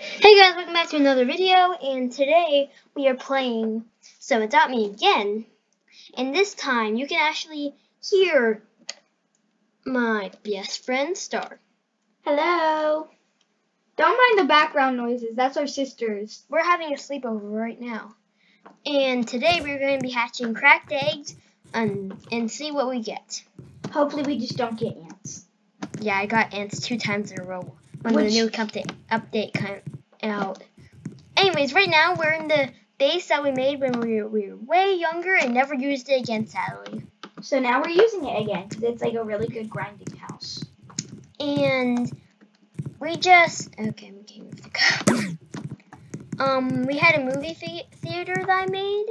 Hey guys, welcome back to another video, and today we are playing So Adopt Me Again. And this time, you can actually hear my best friend Star. Hello. Don't mind the background noises. That's our sisters. We're having a sleepover right now. And today we're going to be hatching cracked eggs and, and see what we get. Hopefully we just don't get ants. Yeah, I got ants two times in a row when Which- the new update, update came out. Anyways, right now we're in the base that we made when we were, we were way younger and never used it again, sadly. So now we're using it again because it's like a really good grinding house. and we just okay we can move the cup um we had a movie the- theater that i made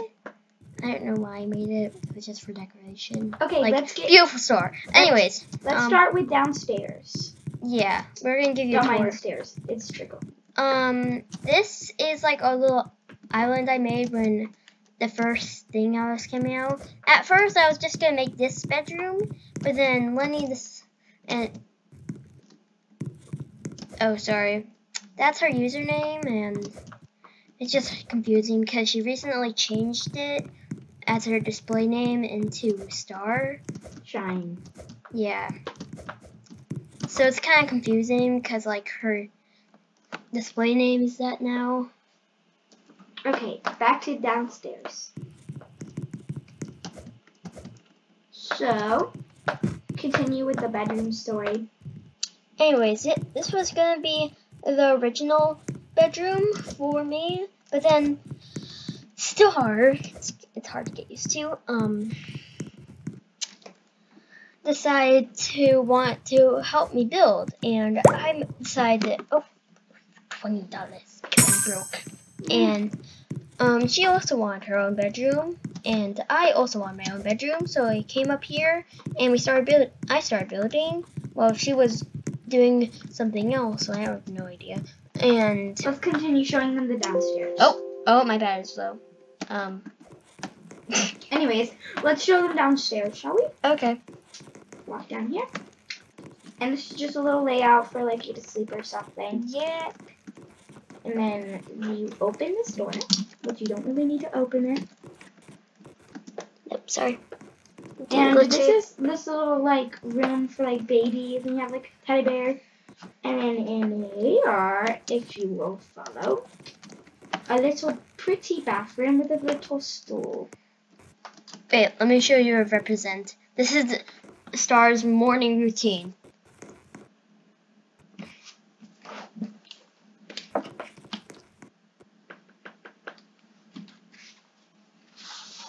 i don't know why i made it it was just for decoration Okay, like let's get beautiful star anyways let's um, start with downstairs. Yeah we're gonna give you a Don't tour the stairs. It's trickle. um this is like a little island i made when the first thing I was coming out. At first, I was just gonna make this bedroom, but then Lenny this and oh sorry, that's her username, and it's just confusing because she recently changed it as her display name into Star. Shine. Yeah. So it's kind of confusing because like her display name is that now. Okay, back to downstairs. So, continue with the bedroom story. Anyways, it, this was gonna be the original bedroom for me, but then still hard. It's, it's hard to get used to. Um, decided to want to help me build, and I decided, oh, twenty dollars because I'm broke, and um, she also wanted her own bedroom, and I also wanted my own bedroom. So I came up here, and we started build. I started building. Well, she was doing something else, so I have no idea. And Let's continue showing them the downstairs. oh, oh, my bad is low. Um, Anyways, let's show them downstairs, shall we? okay. Walk down here. And this is just a little layout for like you to sleep or something. Yeah. And then you open this door, which you don't really need to open it. Yep. Sorry. And this is this little like room for like babies, and you have like a teddy bear. And then in here, if you will follow, a little pretty bathroom with a little stool. Wait, let me show you a represent. This is Star's morning routine.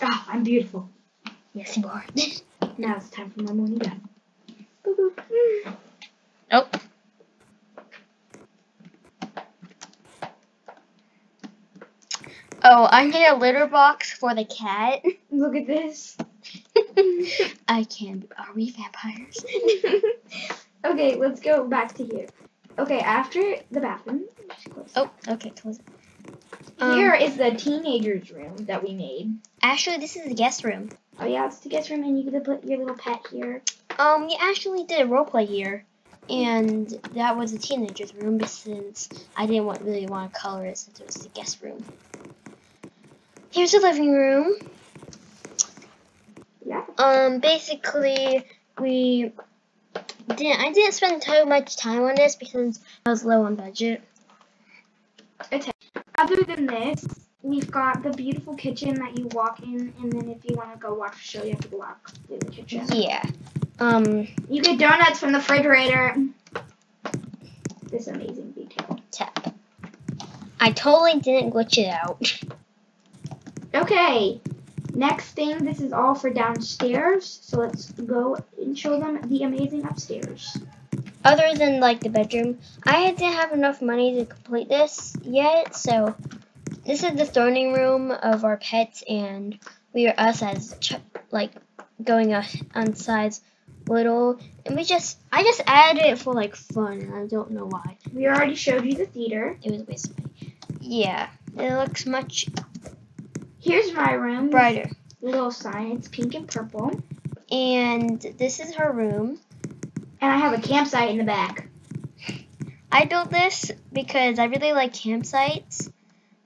Ah, I'm beautiful. Yes, you are. Now it's time for my morning bath. Boo. Mm. oh. Oh, I need a litter box for the cat. Look at this. I can. Are we vampires? okay, let's go back to here. Okay, after the bathroom, Oh, okay, close it. Um, Here is the teenager's room that we made. Actually, this is the guest room. Oh yeah, it's the guest room, and you get to put your little pet here. Um, we actually did a roleplay here, and that was the teenager's room, but since I didn't want really want to color it since it was the guest room. Here's the living room. Um, basically, we didn't. I didn't spend too much time on this because I was low on budget. Okay, Other than this, we've got the beautiful kitchen that you walk in, and then if you want to go watch a show, you have to go walk through the kitchen. Yeah. Um, You get donuts from the refrigerator. This amazing detail. tap. I totally didn't glitch it out. Okay, next thing, this is all for downstairs, so let's go and show them the amazing upstairs. other than like the bedroom, I didn't have enough money to complete this yet, so this is the throwing room of our pets, and we are us as ch- like going on sides little, and we just I just added it for like fun, and I don't know why. We already showed you the theater. It was a waste of money. Yeah, it looks much Here's my room. brighter, Little sign. It's pink and purple. and this is her room. And I have a campsite in the back. I built this because I really like campsites,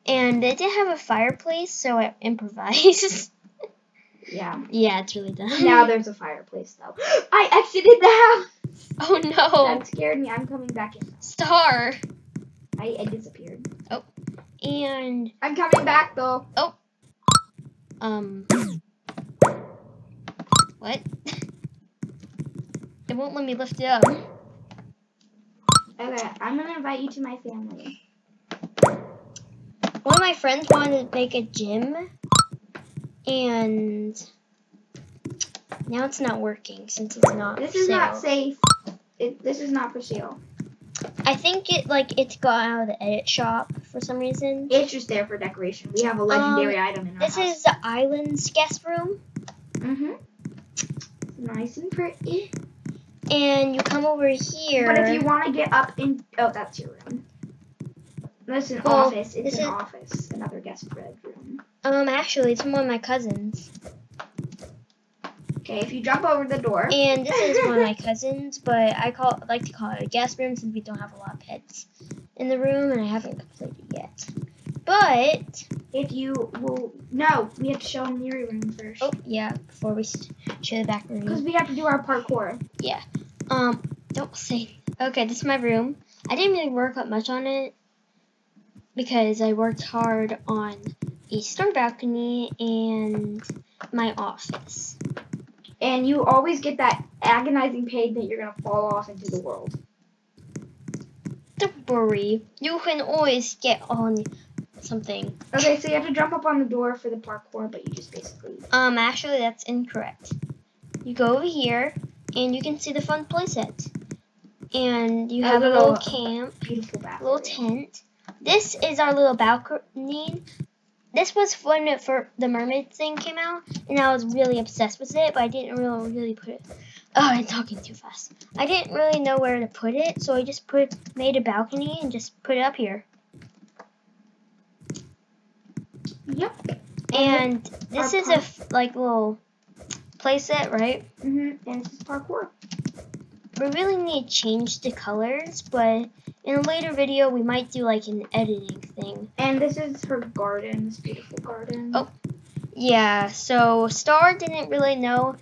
and it did have a fireplace, so I improvised. Yeah. yeah, it's really dumb. Now there's a fireplace though. I exited the house. oh no, That scared me. I'm coming back in. star. I, I disappeared. Oh. And I'm coming back though. Oh. Um, what? it won't let me lift it up. Okay, I'm gonna invite you to my family. One of my friends wanted to make a gym, and now it's not working since it's not. This is not safe. It, this is not for sale. I think it like it's got out of the edit shop for some reason. It's just there for decoration. We have a legendary item in our This is the island's guest room, Mm-hmm. Nice and pretty. and you come over here. But if you want to get up in, oh, that's your room. That's an Well, office. It's an is- office. Another guest bedroom. um, actually, it's from one of my cousins, Okay, if you jump over the door. and this is one of my cousins, but I call like to call it a guest room since we don't have a lot of pets in the room, and I haven't completed yet. But If you will, no, we have to show them your room first. oh yeah, before we show the back room. Because we have to do our parkour. Yeah. Um, don't say. Okay, this is my room. I didn't really work up much on it because I worked hard on a star balcony and my office. And you always get that agonizing pain that you're gonna fall off into the world. Don't worry, you can always get on something. Okay, so you have to jump up on the door for the parkour, but you just basically. Um, actually, that's incorrect. You go over here, and you can see the fun playset. And you have a little- little camp, Beautiful bathroom. little tent. This is our little balcony. This was when it for the mermaid thing came out, and I was really obsessed with it, but I didn't really really put it. Oh, I'm talking too fast. I didn't really know where to put it, so I just put made a balcony and just put it up here. Yep. And this Our is a f- like little playset, right? hmm And this is parkour. We really need to change the colors, but in a later video we might do like an editing thing. And this is her garden, this beautiful garden. Oh. Yeah, so Star didn't really know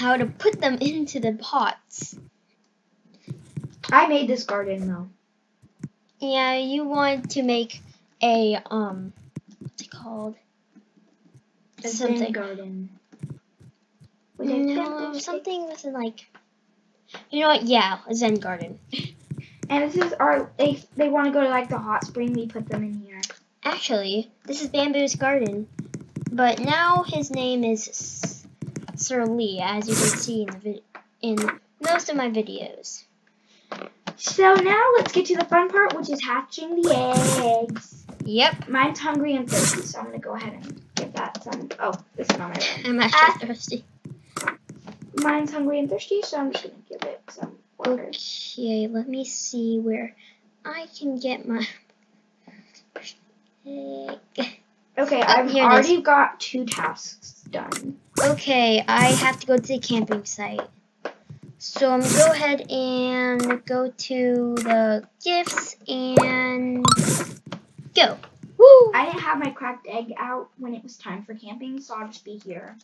how to put them into the pots. I made this garden though. Yeah, you want to make a um what's it called? A Something. Zen garden. With a No, something with like you know what, yeah, a Zen garden. And this is our. They they want to go to like the hot spring. We put them in here. Actually, this is Bamboo's garden, but now his name is Sir Lee, as you can see in the in most of my videos. So now let's get to the fun part, which is hatching the eggs. Yep, Mine's hungry and thirsty, so I'm gonna go ahead and give that some. Oh, this is not my room. I'm actually ah. thirsty. Mine's hungry and thirsty, so I'm just gonna give it some water. Okay, let me see where I can get my egg. Okay, Oh, I've here it is. already got two tasks done. Okay, I have to go to the camping site. So I'm gonna go ahead and go to the gifts and go. Woo! I didn't have my cracked egg out when it was time for camping, so I'll just be here.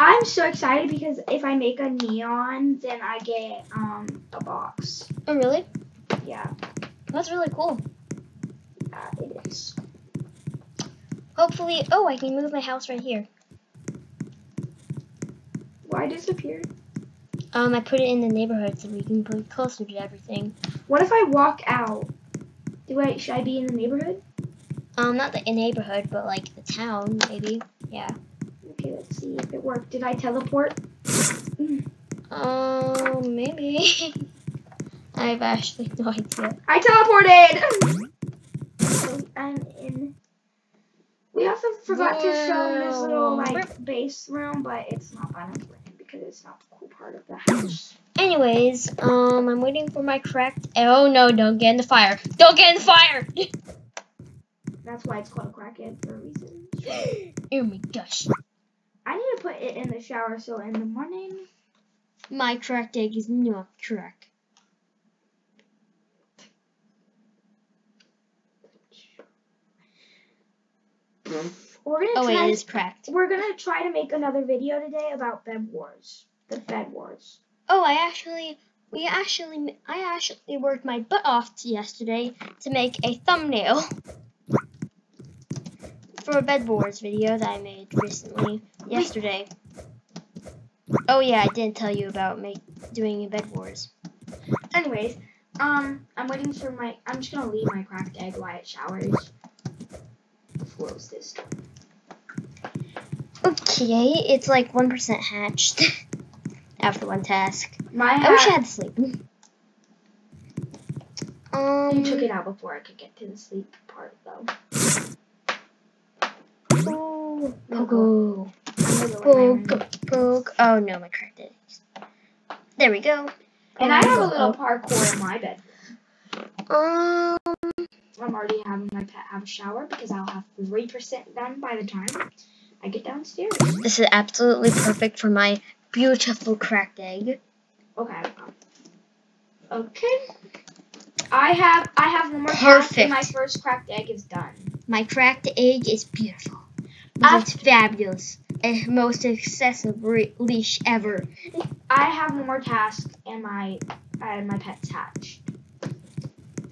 I'm so excited because if I make a neon, then I get um a box. Oh, really? Yeah, That's really cool. uh, it is. Hopefully, oh, I can move my house right here. Why disappeared? Um, I put it in the neighborhood so we can be closer to everything. What if I walk out? Do I should I be in the neighborhood? Um, not the neighborhood, but like the town, maybe. Yeah. Okay, let's see if it worked. Did I teleport? Um, maybe. I have actually no idea. I teleported. So I'm in. We also forgot to show this little Whoa. like base room, but it's not that important because it's not the cool part of the house. Anyways, um, I'm waiting for my cracked. Oh no! Don't get in the fire! Don't get in the fire! That's why it's called a crackle for a reason. oh my gosh! I need to put it in the shower so in the morning. My cracked egg is not cracked. Mm-hmm. We're gonna Oh wait, try. it is cracked. We're gonna try to make another video today about Bed Wars. The Bed Wars. Oh, I actually, we actually, I actually worked my butt off yesterday to make a thumbnail for a Bed Wars video that I made recently, yesterday. Oh yeah, I didn't tell you about make doing a Bed Wars. Anyways, um, I'm waiting for my. I'm just gonna leave my cracked egg while it showers. Close this door. Okay, it's like one percent hatched after one task. My I wish I had sleep. Um, You took it out before I could get to the sleep part, though. Oh, No, Pogo. I'm gonna go in my room. Poke, poke. Oh no, my cracked eggs. There we go. And I have a little parkour in my bed. Um, I'm already having my pet have a shower because I'll have three percent done by the time I get downstairs. this is absolutely perfect for my beautiful cracked egg. Okay. Okay. I have I have one more perfect. and my first cracked egg is done. My cracked egg is beautiful. It's fabulous. A most excessive leash ever. I have one more task and my and my pet's hatched.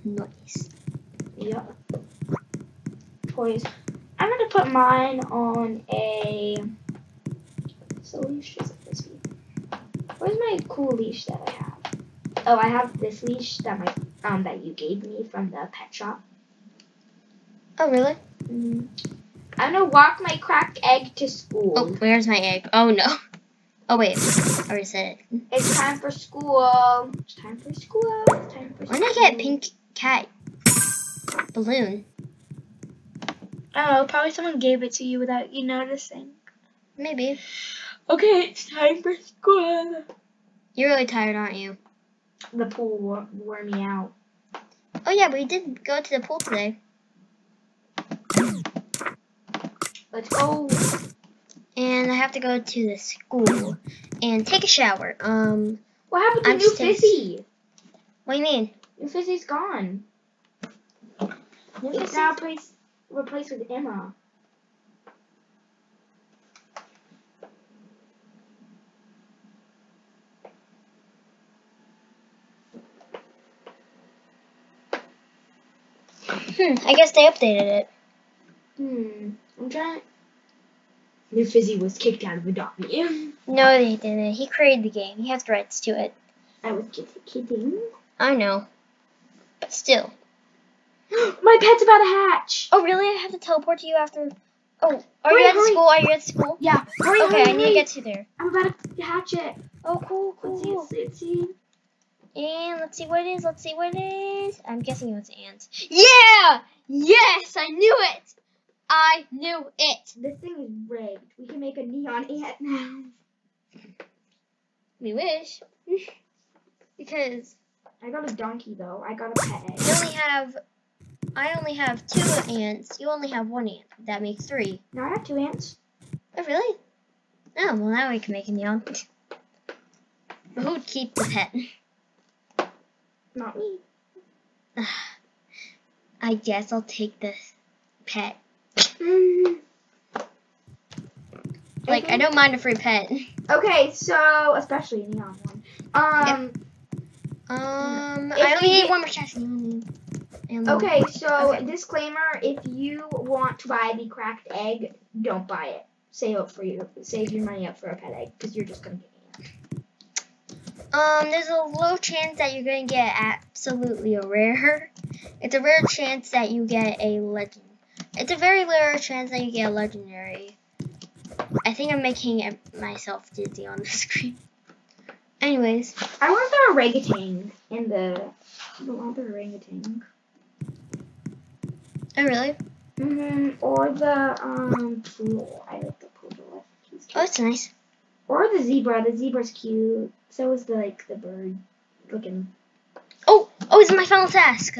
Nice. Yep. Toys. I'm gonna put mine on a. So leash is it this? Where's my cool leash that I have? Oh, I have this leash that my um that you gave me from the pet shop. Oh really? Mm. I'm gonna walk my cracked egg to school. Oh, where's my egg? Oh no. Oh wait, I already said it. It's time for school. It's time for school. It's time for When I get pink cat balloon? I don't know, probably someone gave it to you without you noticing. Maybe. Okay, it's time for school. You're really tired, aren't you? The pool wore, wore me out. Oh yeah, we did go to the pool today. Let's go. And I have to go to the school and take a shower. Um, What happened to I'm New just- Fizzy? what do you mean? NewFissy's gone. It's now replaced replaced with Emma. Hmm, I guess they updated it. Hmm. I'm trying. NewFissy was kicked out of Adopt Me. No, they didn't. He created the game. He has the rights to it. I was just kidding. I know. But still. My pet's about to hatch. Oh, really? I have to teleport to you after. Oh, are Hurry, you at hurry. school? Are you at school? Yeah. Hurry, Okay, hurry, I need to get to there. I'm about to hatch it. Oh, cool, Let's see. cool. Let's see. Let's see. And let's see what it is. Let's see what it is. I'm guessing it's ants. Yeah! Yes! I knew it! I knew it! This thing is rigged. We can make a neon ant now. We wish. because I got a donkey though. I got a pet egg. I only have. I only have two ants. You only have one ant. That makes three. No, I have two ants. Oh, really? Oh, well, now we can make a neon. But who would keep the pet? Not me. I guess I'll take the pet. Mm. Like, I don't mind a free pet. Okay, so especially a neon one. Um. Um, I only need one more chest. I only need- I only Okay, so Okay. disclaimer: if you want to buy the cracked egg, don't buy it. Save up for you. Save your money up for a pet egg because you're just gonna get it. Um, there's a low chance that you're gonna get absolutely a rare. It's a rare chance that you get a legend. It's a very rare chance that you get a legendary. I think I'm making it myself dizzy on the screen. Anyways, I want the orangutan in the. I want the orangutan. Oh really? hmm Or the um. I like the poodle. He's Oh, that's nice. Or the zebra. The zebra's cute. So is the like the bird looking. Oh, oh, it's my final task.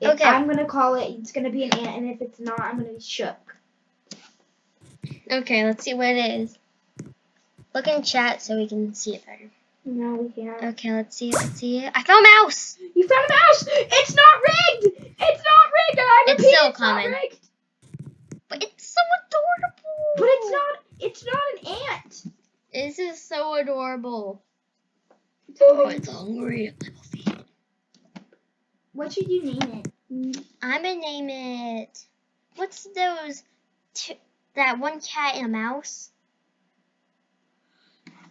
If Okay. I'm gonna call it. It's gonna be an ant, and if it's not, I'm gonna be shook. okay, let's see what it is. Look in chat so we can see it better. No, we can't. Okay, let's see it. Let's see it. I found a mouse. You found a mouse. It's not rigged. It's not rigged. I repeat, it's so it's common. Not rigged. But it's so adorable. But it's not. It's not an ant. This is so adorable. Oh, it's hungry. What should you name it? I'm gonna name it. What's those? that one cat and a mouse.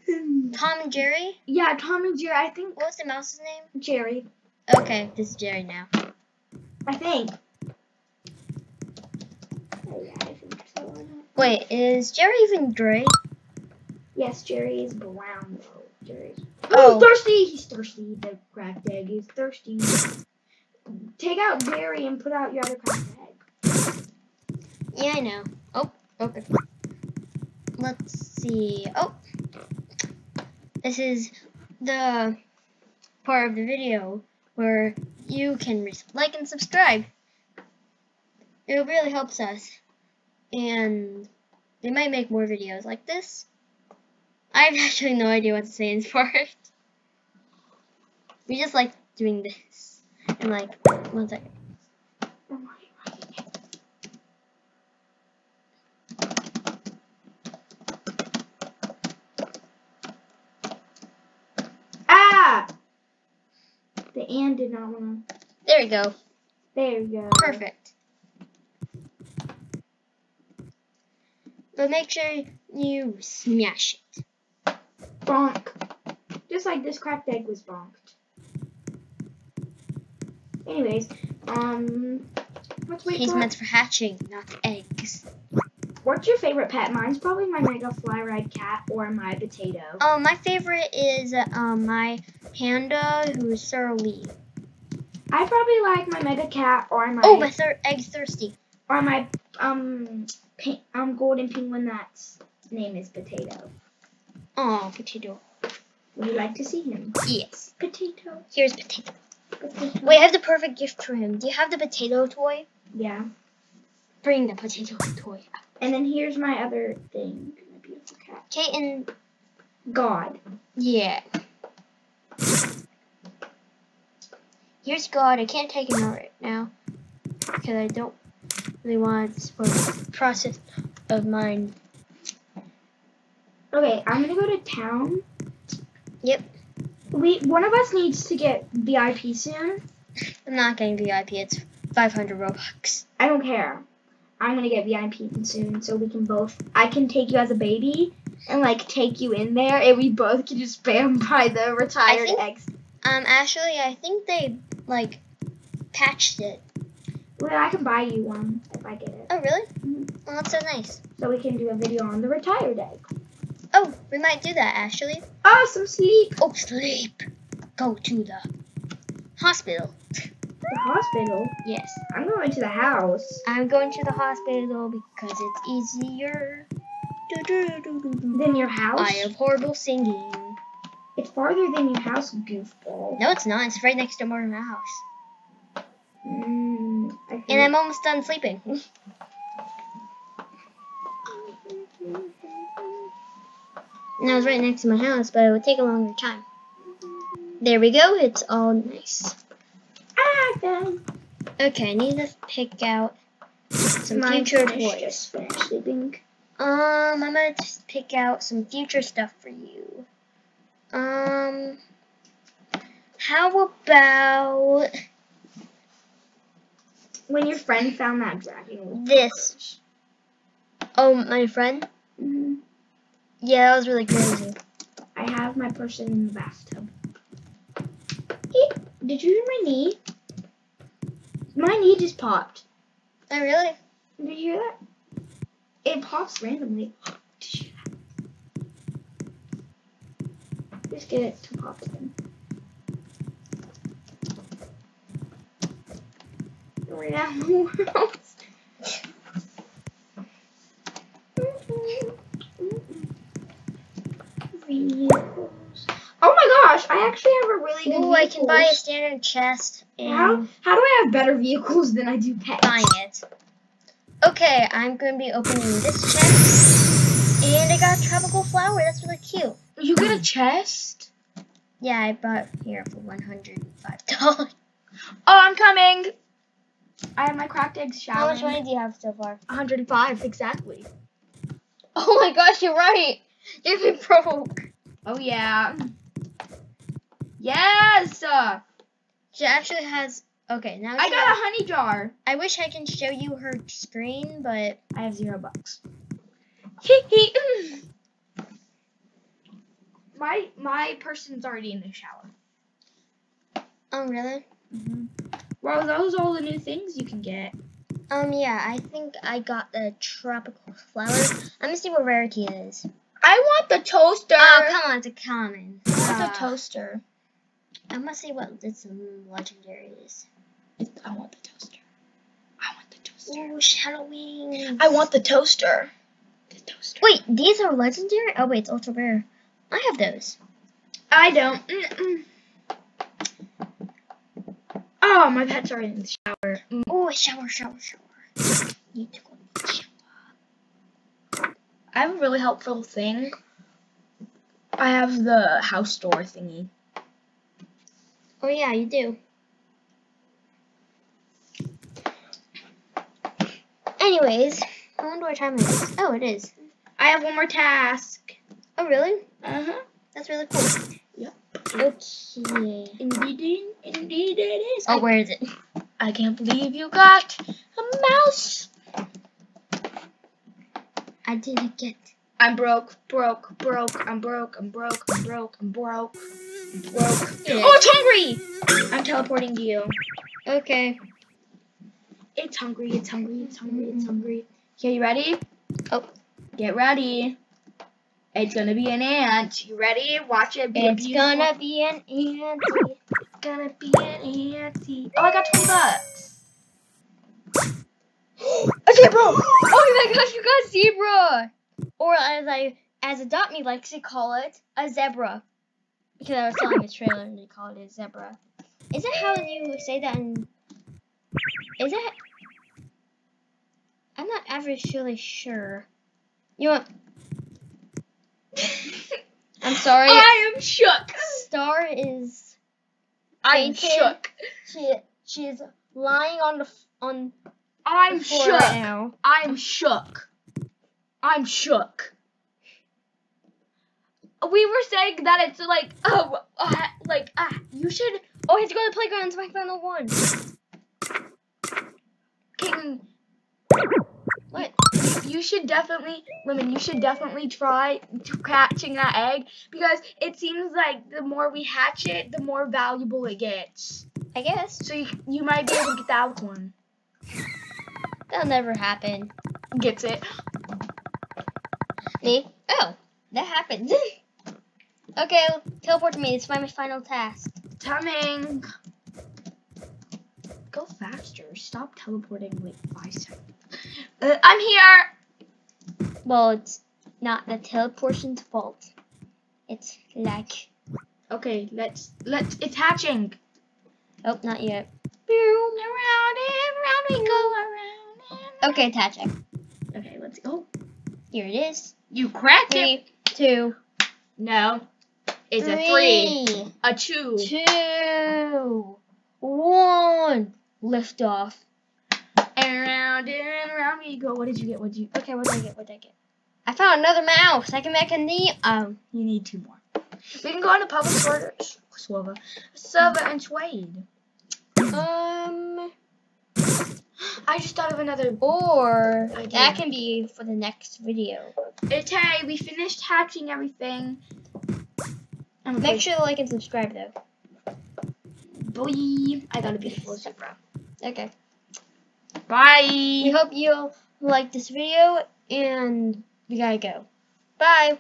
Hmm. Tom and Jerry. Yeah, Tom and Jerry. I think What's the mouse's name? Jerry. Okay, this is Jerry now. I think. Oh, yeah, I think so. Wait, is Jerry even gray? Yes, Jerry is brown though. Jerry's. Oh. Oh, thirsty! He's thirsty. The cracked egg is thirsty. Take out Jerry and put out your other cracked egg. Yeah, I know. Oh, okay. Let's see. Oh, this is the part of the video where you can like and subscribe. It really helps us, and they might make more videos like this. I have actually no idea what to say in this part. We just like doing this, and like one second. Oh my God. Ah! The and did not want to. There we go. There we go. Perfect. But make sure you smash it. Bonk. Just like this cracked egg was bonked. Anyways, um, let's wait He's for meant for hatching, not eggs. What's your favorite pet? Mine's probably my mega fly ride cat or my potato. Oh, my favorite is um my panda, who's Surly. I probably like my mega cat or my Oh, my thir- egg's thirsty. or my um um golden penguin that's name is potato. Oh, potato. Would you like to see him? Yes. Potato. Here's potato. Potato. Wait, I have the perfect gift for him. Do you have the potato toy? Yeah. Bring the potato toy. And then here's my other thing. My beautiful cat. Okay, and God. yeah. Here's God. I can't take him out right now because I don't really want to spoil the process of mine. Okay, I'm gonna go to town. Yep. We one of us needs to get VIP soon. I'm not getting VIP. It's 500 Robux. I don't care. I'm gonna get VIP soon, so we can both. I can take you as a baby and like take you in there, and we both can just spam by the retired think- eggs. Um, actually, I think they like patched it. Well, I can buy you one if I get it, Oh, really? Mhm. Oh, that's so nice. so we can do a video on the retired egg. Oh, we might do that actually. Awesome sleep. Oh, sleep. Go to the hospital. The hospital. Yes. I'm going to the house. I'm going to the hospital because it's easier. Then your house. I have horrible singing. It's farther than your house, goofball. No, it's not. It's right next to my house. Mm, And I'm almost done sleeping. And I was right next to my house, but it would take a longer time. There we go. It's all nice. Ah, done. Okay, I need to pick out some My future toys. Just finished sleeping. Um, I'm gonna just pick out some future stuff for you. Um, how about When your friend found that dragon. This. oh my friend? Mhm. Yeah, that was really crazy. I have my person in the bathtub. Hey, did you hear my knee? My knee just popped. Oh really? Did you hear that? It pops randomly. Did you hear that? Just get it to pop again. We're down the world. Vehicles. Oh my gosh! I actually have a really good. Ooh, I can buy a standard chest How how do I have better vehicles than I do pets? buying it. Okay, I'm gonna be opening this chest. And I got a tropical flower. That's really cute. You get a chest? Yeah, I bought it here for one hundred and five dollars. Oh, I'm coming. I have my cracked eggs How much money do you have so far? 105 exactly. Oh my gosh, you're right. You've been broke. Oh yeah. Yes! She actually has. Okay, now I got a honey jar. I wish I can show you her screen, but I have zero bucks. my my person's already in the shower. oh really? Mm-hmm. Well, those are all the new things you can get. Um yeah, I think I got the tropical flower. Let me see what rarity is. I want the toaster. Oh come on, it's a common. I want Uh, the toaster. I'm gonna see what its legendary is. I want the toaster. I want the toaster. Ooh, Shadow Wings. I want the toaster. The toaster. Wait, these are legendary? Oh wait, it's ultra rare. I have those. I don't. Mm-mm. Oh, my pets are in the shower. Mm. Oh, shower, shower, shower. Need to go shower. I have a really helpful thing. I have the house door thingy. Oh yeah, you do. Anyways, I wonder what time it is. Oh, it is. I have one more task. Oh really? Uh huh. That's really cool. Yep. Okay. Indeed, indeed it is. Oh, where is it? I can't believe you got a mouse. I didn't get. I'm broke, broke, broke. I'm broke. I'm broke. I'm broke. I'm broke. I'm broke. Yeah. Oh, it's hungry. I'm teleporting to you. Okay. It's hungry. It's hungry. It's hungry. It's hungry. Okay, you ready? Oh. Get ready. It's gonna be an ant. You ready? Watch it be It's gonna be an ant. It's gonna be an ant. Oh, I got 20 bucks. A zebra! Oh my gosh, you got zebra! Or as I, as Adopt Me likes to call it, a zebra. Because I was telling the trailer and they called it a zebra. Is that how you say that in... Is that... I'm not actually sure. You want... I'm sorry. I am shook. Star is... I'm shook. She, she's lying on the... on I'm the floor shook. right now. I'm shook. I'm shook. We were saying that it's like, oh, uh, like, ah, you should, Oh, I have to go to the playground. It's my final one. King, What? you should definitely, Lemon, you should definitely try to catching that egg because it seems like the more we hatch it, the more valuable it gets. I guess. So you, you might be able to get that one. That'll never happen. Gets it. Me? Oh, that happened. okay, teleport to me. It's my final task. Coming. Go faster. Stop teleporting like five seconds. Uh, I'm here. Well, it's not the teleportation's fault. It's like, Okay, let's let's. It's hatching. oh, not yet. Around and around we go around. And Okay, hatching. Okay, let's go. Here it is. You cracked it. Three, two, No. It's a three. three, A two. two, one. Lift off. And around and around we go. What did you get? What did you? Okay, what did I get? What did I get? I found another mouse. I can make a knee. Um, You need two more. We can go on a public server, server, server and trade. um, I just thought of another or Idea. that can be for the next video. Okay, we finished hatching everything. I'm Make sure to like and subscribe though. Boy, I got a beautiful zebra. Okay. We Bye. hope you like this video and we gotta go. Bye.